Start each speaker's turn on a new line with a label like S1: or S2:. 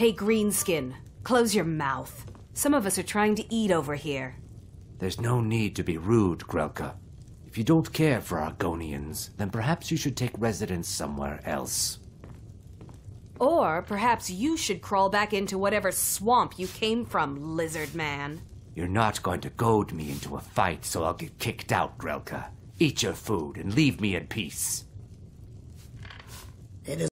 S1: Hey, Greenskin, close your mouth. Some of us are trying to eat over here.
S2: There's no need to be rude, Grelka. If you don't care for Argonians, then perhaps you should take residence somewhere else.
S1: Or perhaps you should crawl back into whatever swamp you came from, lizard man.
S2: You're not going to goad me into a fight, so I'll get kicked out, Grelka. Eat your food and leave me in peace.